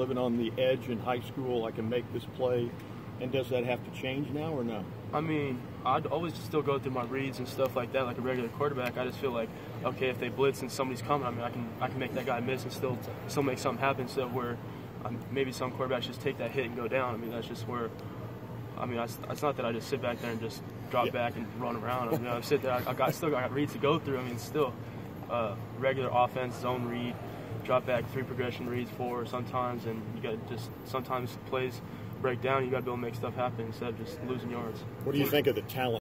living on the edge in high school, I can make this play. And does that have to change now or no? I mean, I'd always still go through my reads and stuff like that, like a regular quarterback. I just feel like, okay, if they blitz and somebody's coming, I mean, I can I can make that guy miss and still still make something happen. So where um, maybe some quarterbacks just take that hit and go down. I mean, that's just where. I mean, it's not that I just sit back there and just drop yeah. back and run around. I mean, I sit there. I, got still got reads to go through. I mean, still uh, regular offense, zone read, drop back, three progression reads, four sometimes, and you got to just sometimes plays break down. You got to be able to make stuff happen instead of just losing yards. What do you think of the talent?